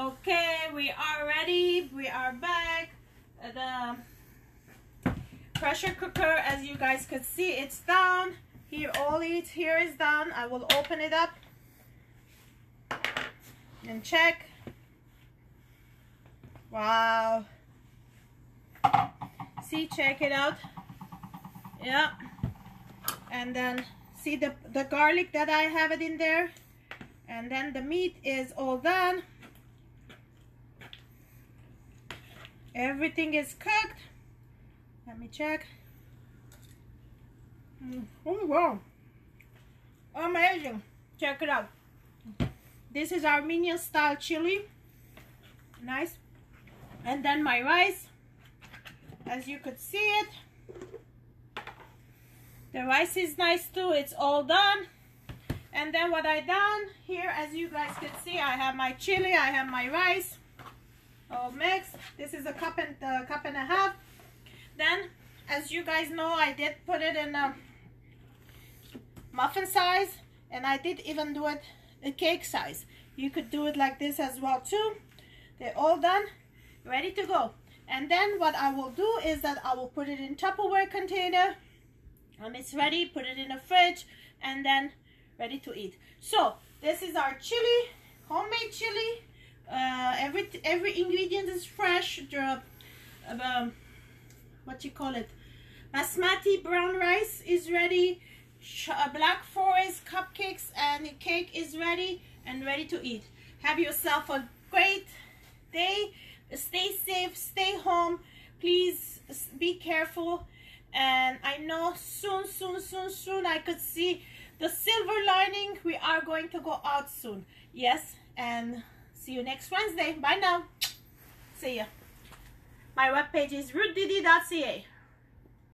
Okay, we are ready. We are back. The pressure cooker, as you guys could see, it's down. Here, all it here is down. I will open it up and check. Wow. See, check it out. Yeah. And then see the, the garlic that I have it in there. And then the meat is all done. Everything is cooked. Let me check. Mm. Oh, wow. Amazing. Check it out. This is Armenian style chili. Nice. And then my rice. As you could see it. The rice is nice too. It's all done. And then what I done here, as you guys can see, I have my chili, I have my rice all mixed. This is a cup and a uh, cup and a half. Then, as you guys know, I did put it in a muffin size, and I did even do it a cake size. You could do it like this as well too. They're all done, ready to go. And then what I will do is that I will put it in Tupperware container. And it's ready, put it in the fridge, and then ready to eat. So, this is our chili, homemade chili. Uh, every every ingredient is fresh. The um, what you call it, basmati brown rice is ready. Uh, black forest cupcakes and cake is ready and ready to eat. Have yourself a great day. Stay safe. Stay home. Please be careful. And I know soon, soon, soon, soon I could see the silver lining. We are going to go out soon. Yes, and See you next Wednesday. Bye now. See ya. My webpage is ruthdd.ca.